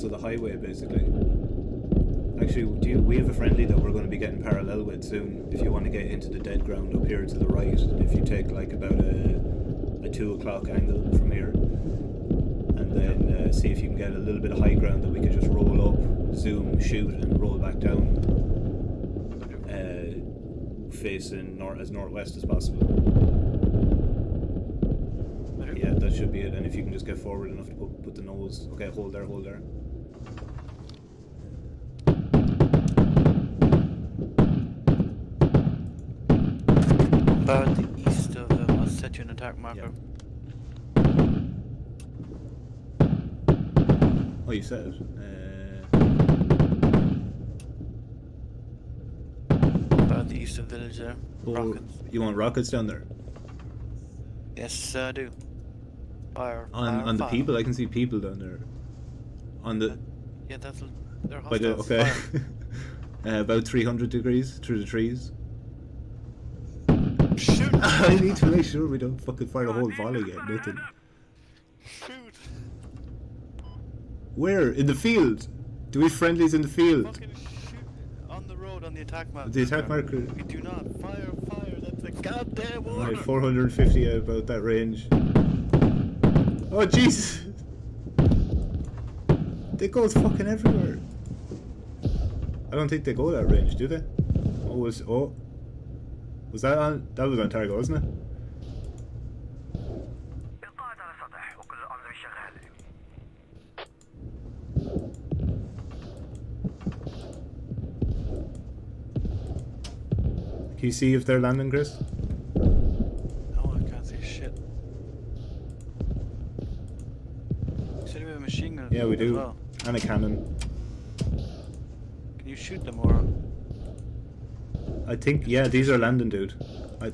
of the highway, basically. Actually, do you, we have a friendly that we're going to be getting parallel with soon. If you want to get into the dead ground up here to the right, if you take like about a, a two o'clock angle from here, and then uh, see if you can get a little bit of high ground that we could just roll up, zoom, shoot, and roll back down, uh, facing nor- as northwest as possible. Yeah, that should be it. And if you can just get forward enough to put, put the nose. Okay, hold there, hold there. About the east of them, I'll set you an attack marker. Oh, you said it. About the east of village there. Uh, oh, Rockets. You want rockets down there? Yes, I do. Fire. On fire, on the fire. people, I can see people down there. On the Yeah, that's they're by the okay, uh, about three hundred degrees through the trees. Shoot! I need to make sure we don't fucking fire a whole volley yet. Nothing. Shoot! Where in the field? Do we have friendlies in the field? On the road, on the attack marker. The attack marker. We do not fire, fire. That's a goddamn order. Alright, 450 at about that range. Oh Jesus! They go fucking everywhere. I don't think they go that range, do they? Oh, was oh, was that on? That was on target, wasn't it? Can you see if they're landing, Chris? No, I can't see shit. Should we have a machine gun? Yeah, we do. Well. And a cannon. Can you shoot them or? I think yeah, these are landing, dude. I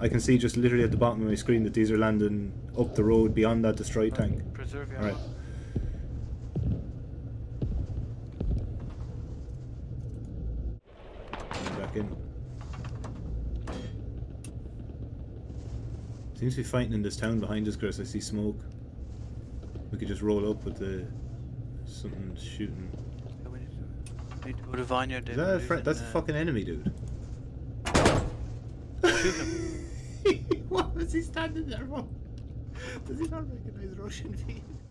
I can see just literally at the bottom of my screen that these are landing up the road beyond that destroyed uh, tank. Preserve your. Coming back in. Seems to be fighting in this town behind us, Chris. I see smoke. We could just roll up with the something shooting. Yeah, we need to, we need to go to Vineyard. Is that a we're fri- using, that's a uh, fucking enemy, dude. Shoot him. what was he standing there for? Does he not recognize Russian people?